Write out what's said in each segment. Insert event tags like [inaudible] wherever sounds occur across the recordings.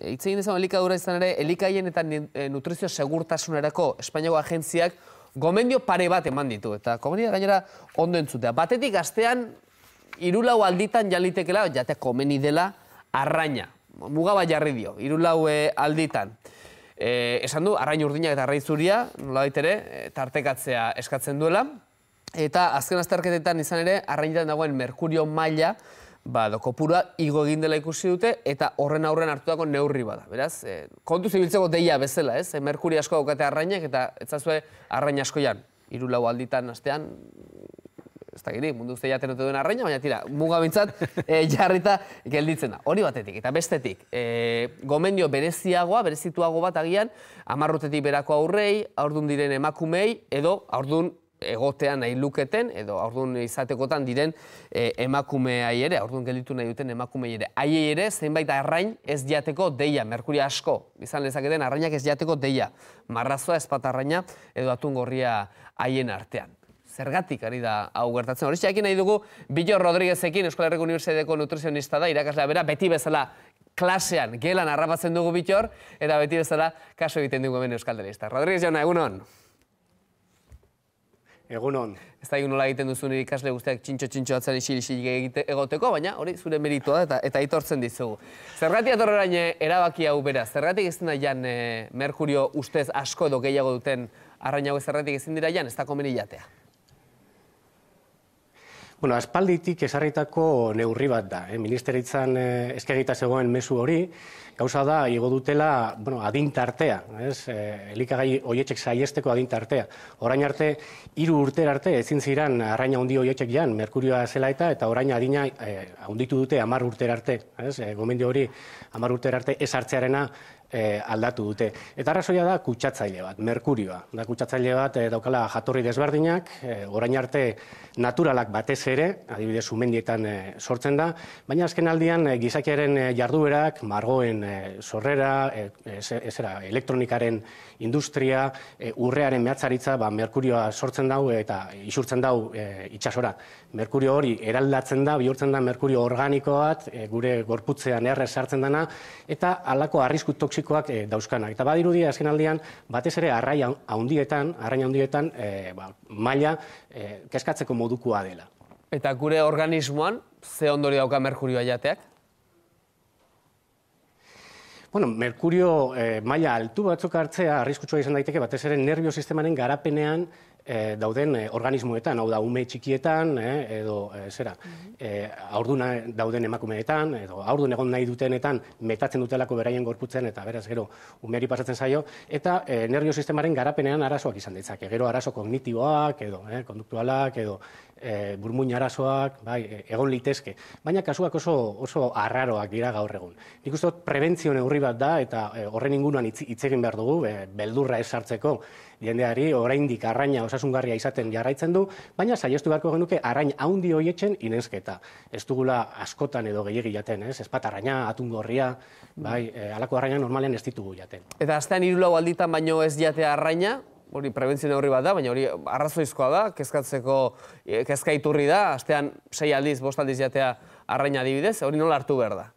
hitz egin dezan elikadura izan ere, elikaien eta nutrizio segurtasunerako Espainiako agentziak gomendio pare bat eman ditu. Eta gomendio gainera ondo entzutea. Batetik astean, irulau alditan jalitekela, jate komeni dela, arraina. Muga bat jarri dio, irulau alditan. E, esan du, arrain urdinak eta arrain zuria, nola baitere, tartekatzea eskatzen duela. Eta azken azterketetan izan ere, arrainetan dagoen merkurio maila, ba, dokopura igo egin dela ikusi dute, eta horren aurren hartutako neurri bada. Beraz, e, kontu zibiltzeko deia bezala, ez? E, merkuri asko daukate arrainek, eta ez zazue arrain askoian. Iru lau alditan astean, ez da giri, mundu uste jaten duen arraina, baina tira, muga bintzat, [laughs] e, jarrita gelditzen da. Hori batetik, eta bestetik, e, gomendio bereziagoa, berezituago bat agian, amarrutetik berako aurrei, aurdun diren emakumei, edo aurdun egotean nahi luketen, edo aurduan izatekotan diren e, emakumeai ere, aurduan gelditu nahi duten emakumei ere. Aiei ere, zenbait arrain ez jateko deia, merkuria asko, izan lezaketen arrainak ez jateko deia, marrazoa ezpat arraina, edo atun gorria haien artean. Zergatik ari da hau gertatzen. Hori ekin nahi dugu, Bilo Rodriguezekin, Euskal Herriko Unibertsitateko nutrizionista da, irakaslea bera, beti bezala klasean, gelan harrapatzen dugu Bitor, eta beti bezala kaso egiten dugu hemen Euskal Delista. Rodriguez jauna, egunon? Egunon. Ez da nola egiten duzu nire ikasle guztiak txintxo-txintxo atzen isil egoteko, baina hori zure meritua eta eta aitortzen dizugu. Zergatik atorrerain erabaki hau bera, zergatik ez dira jan eh, Merkurio ustez asko edo gehiago duten arrainago zergatik ezin dira jan, ez da komeni jatea? Bueno, aspalditik esarritako neurri bat da. Eh? Ministeritzan eh, eskegita zegoen mesu hori, gauza da, igo dutela bueno, adintartea, ez? Eh, elikagai oietxek saiesteko adintartea. Orain arte, hiru urter arte, ezin ziran arraina handi oietxek jan, Merkurioa zela eta, eta orain adina eh, handitu dute amar urter arte. Ez? Eh, gomendio hori, amar urter arte, ez hartzearena e, aldatu dute. Eta arrazoia da kutsatzaile bat, merkurioa. Da kutsatzaile bat e, daukala jatorri desberdinak, e, orain arte naturalak batez ere, adibidez umendietan e, sortzen da, baina azken aldian e, gizakiaren jarduerak, margoen e, sorrera, e, elektronikaren industria, e, urrearen mehatzaritza, ba, merkurioa sortzen dau eta isurtzen dau e, itxasora. Merkurio hori eraldatzen da, bihurtzen da merkurio organiko bat, e, gure gorputzean errez sartzen dana, eta halako arrisku toksiko toxikoak e, dauzkanak. Eta badirudi azken aldian, batez ere arraia handietan, arraia handietan, e, ba, maila e, keskatzeko modukoa dela. Eta gure organismoan, ze ondori dauka merkurioa jateak? Bueno, merkurio e, maila altu batzuk hartzea arriskutsua izan daiteke batez ere nervio sistemaren garapenean e, dauden e, organismoetan, hau da ume txikietan, e, edo e, zera, e, aurduna dauden emakumeetan, edo aurdun egon nahi dutenetan metatzen dutelako beraien gorputzen eta beraz gero umeari pasatzen zaio, eta e, nervio sistemaren garapenean arazoak izan ditzake, gero arazo kognitiboak, edo e, konduktualak, edo e, burmuin arazoak, bai, egon litezke. Baina kasuak oso, oso arraroak dira gaur egun. Nik uste prebentzio neurri bat da, eta horren inguruan hitz egin behar dugu, e, beldurra esartzeko, jendeari oraindik arraina osasungarria izaten jarraitzen du, baina saiestu beharko genuke arrain haundi hoietzen inezketa. Ez dugula askotan edo gehiegi jaten, ez? Ezpat arraina, atungorria, bai, e, alako arraina normalen ez ditugu jaten. Eta astean hiru alditan baino ez jatea arraina, hori prebentzio horri bat da, baina hori arrazoizkoa da, kezkatzeko e, kezka iturri da, astean sei aldiz, bost aldiz jatea arraina adibidez, hori nola hartu behar da?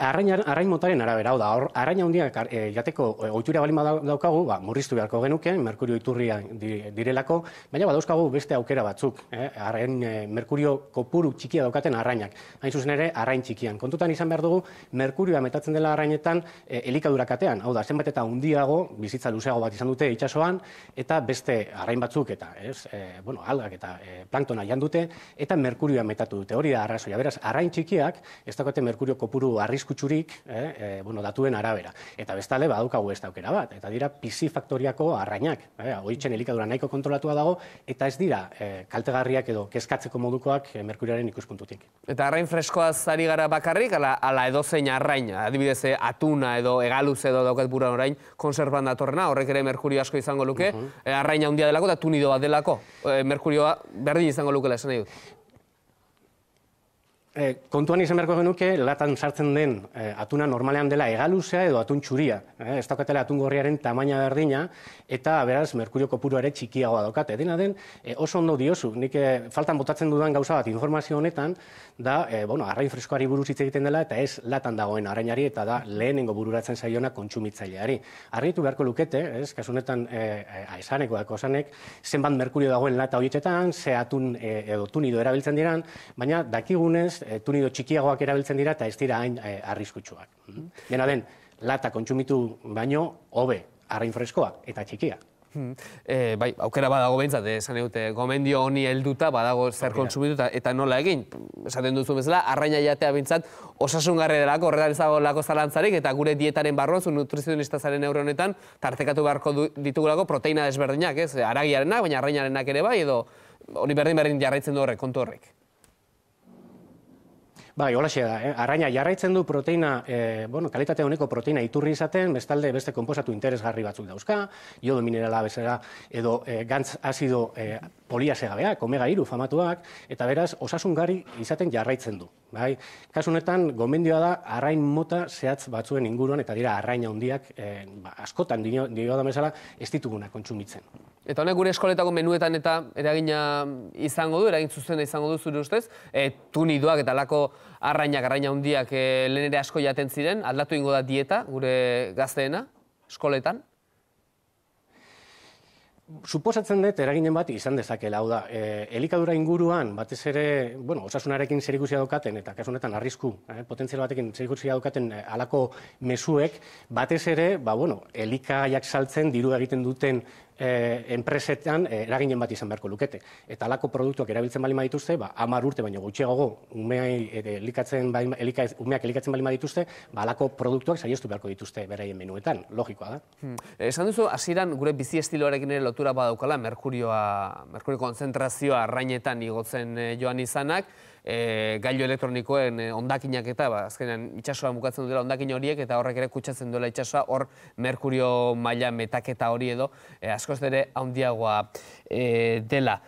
Arrain, arrain motaren arabera, hau da, arraina handiak e, jateko e, ohitura balima daukagu, ba, murriztu beharko genuke, merkurio iturria direlako, baina badauzkagu beste aukera batzuk, eh? arrain, e, merkurio kopuru txikia daukaten arrainak, hain zuzen ere, arrain txikian. Kontutan izan behar dugu, merkurioa metatzen dela arrainetan e, elikadura katean, hau da, zenbat eta hundiago, bizitza luzeago bat izan dute itsasoan eta beste arrain batzuk, eta, ez, e, bueno, algak eta e, planktona jan dute, eta merkurioa metatu dute, hori da arrazoia. Beraz, arrain txikiak, ez daukate merkurio kopuru arrisku arriskutsurik, eh, eh, bueno, datuen arabera. Eta bestale, badaukagu ez daukera bat. Eta dira pisi faktoriako arrainak. Eh, Oitzen elikadura nahiko kontrolatua dago, eta ez dira eh, kaltegarriak edo kezkatzeko modukoak eh, merkuriaren ikuspuntutik. Eta arrain freskoa zari gara bakarrik, ala, ala edo zein arrain, adibidez, eh, atuna edo egaluz edo daukat buran orain, konserban datorrena, horrek ere merkurio asko izango luke, uh -huh. eh, arraina handia delako eta tunido bat delako. Eh, merkurioa berdin izango lukela esan nahi dut. E, kontuan izan beharko genuke, latan sartzen den e, atuna normalean dela egaluzea edo atun txuria. E, ez daukatela atun gorriaren tamaina berdina, eta beraz, merkurio kopuru ere txikiagoa daukate. Dena den, e, oso ondo diozu, nik e, faltan botatzen dudan gauza bat informazio honetan, da, e, bueno, arrain freskoari buruz hitz egiten dela, eta ez latan dagoen arrainari, eta da lehenengo bururatzen zaiona kontsumitzaileari. Argitu beharko lukete, ez, kasunetan, e, aizaneko dako zanek, zenbat merkurio dagoen lata horietetan, ze atun e, edo tunido erabiltzen diran, baina dakigunez, e, tunido txikiagoak erabiltzen dira eta ez dira hain e, arriskutsuak. Dena den, lata kontsumitu baino, hobe, arrain freskoa eta txikia. Hmm. E, bai, aukera badago behintzat, esan dute, gomendio honi helduta badago zer kontsumitu eta, nola egin. Esaten duzu bezala, arraina jatea behintzat osasungarri delako, horretan ezago lako zalantzarik, eta gure dietaren barruan, zu nutrizionista zaren euro honetan, tartekatu beharko ditugulako proteina desberdinak, ez? Aragiarenak, baina arrainarenak ere bai, edo hori berdin berdin jarraitzen du horrek, kontu horrek. Bai, hola da. Eh? Arraina jarraitzen du proteina, eh, bueno, kalitate honeko proteina iturri izaten, bestalde beste konposatu interesgarri batzuk dauzka, iodo minerala bezala, edo eh, gantz azido eh, poliasegabeak, omega iru famatuak, eta beraz, osasungarri izaten jarraitzen du. Bai? Kasu honetan, gomendioa da, arrain mota zehatz batzuen inguruan, eta dira arraina handiak eh, ba, askotan dio, dio da bezala, ez dituguna kontsumitzen. Eta honek gure eskoletako menuetan eta eragina izango du, eragin zuzena izango du zure ustez, e, tunidoak eta lako arrainak, arraina hundiak e, lehenere asko jaten ziren, aldatu ingo da dieta gure gazteena, eskoletan? Suposatzen dut, eraginen bat izan dezakela, hau da, e, elikadura inguruan, batez ere, bueno, osasunarekin zer ikusia daukaten, eta kasunetan arrisku, eh, potentzial batekin zer ikusia daukaten e, alako mesuek, batez ere, ba, bueno, elikaiak saltzen, diru egiten duten eh, enpresetan eh, eraginen bat izan beharko lukete. Eta alako produktuak erabiltzen bali dituzte, ba, amar urte baino gutxiago umeai eh, elikatzen bali, elika, umeak elikatzen bali dituzte, ba, alako produktuak saiestu beharko dituzte beraien menuetan, logikoa da. Hmm. Esan duzu, hasieran gure bizi estiloarekin ere lotura badaukala, merkurioa, merkurio konzentrazioa arrainetan igotzen joan izanak, e, gailu elektronikoen e, ondakinak eta, ba, azkenean itxasoa bukatzen dela ondakin horiek, eta horrek ere kutsatzen duela itxasoa, hor merkurio maila metaketa hori edo, e, askoz ere handiagoa e, dela.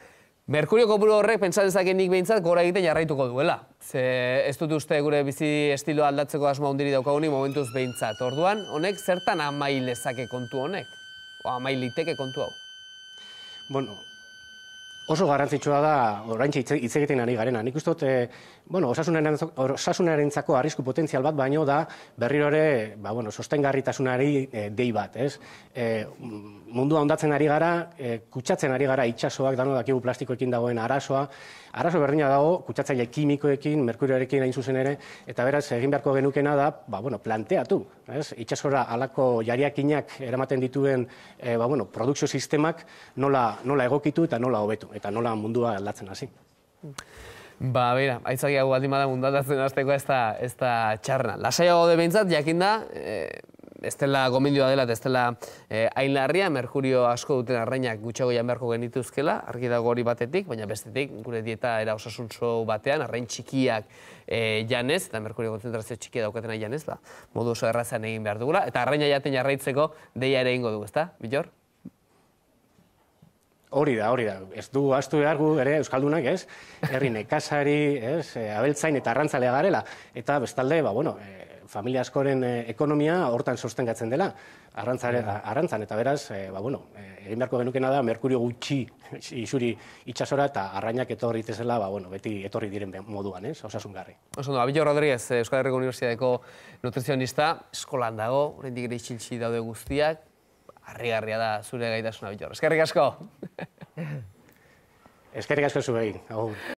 Merkurio kopuru horrek, pentsa dezaken nik behintzat, gora egiten jarraituko duela. Ze ez dut uste gure bizi estilo aldatzeko asmo handiri daukagunik momentuz behintzat. Orduan, honek zertan amailezake kontu honek? O amailiteke kontu hau? Bueno, oso garrantzitsua da oraintxe hitz egiten ari garena. Nik uste dut, e, bueno, osasunarentzako arrisku potentzial bat baino da berriro ere, ba bueno, sostengarritasunari e, dei bat, ez? E, mundua hondatzen ari gara, e, kutsatzen ari gara itsasoak dano dakigu plastikoekin dagoen arasoa. Arazo berdina dago kutsatzaile kimikoekin, merkurioarekin hain zuzen ere eta beraz egin beharko genukena da, ba bueno, planteatu, ez? Itsasora halako jariakinak eramaten dituen e, ba bueno, produkzio sistemak nola nola egokitu eta nola hobetu eta nola mundua aldatzen hasi. Ba, bera, aitzaki hau baldin bada mundatatzen azteko ez da, ez da txarna. Lasaiago de behintzat, jakin da, e, ez dela gomendioa dela, ez dela e, ainlarria, merkurio asko duten arrainak gutxago jan beharko genituzkela, argi dago hori batetik, baina bestetik, gure dieta era osasuntzo batean, arrain txikiak e, janez, eta merkurio konzentrazio txikia daukatena janez, ba, modu oso errazan egin behar dugula, eta arraina jaten jarraitzeko deia ere ingo dugu, ezta, Bilor? Hori da, hori da. Ez du astu behar gu, ere, Euskaldunak, ez? Herri nekazari, ez? E, abeltzain eta arrantzalea garela. Eta bestalde, ba, bueno, e, familia askoren e, ekonomia hortan sostengatzen dela. Arrantzare, arrantzan, eta beraz, e, ba, bueno, egin beharko genukena da, merkurio gutxi [laughs] isuri itxasora eta arrainak etorri itezela, ba, bueno, beti etorri diren moduan, ez? Osasun garri. Oso, Abillo Rodríguez, Euskal Herriko Universitateko nutrizionista, eskolan dago, horrendik ere daude guztiak, harrigarria da zure gaitasuna bitor. Eskerrik asko! Eskerrik asko zuei.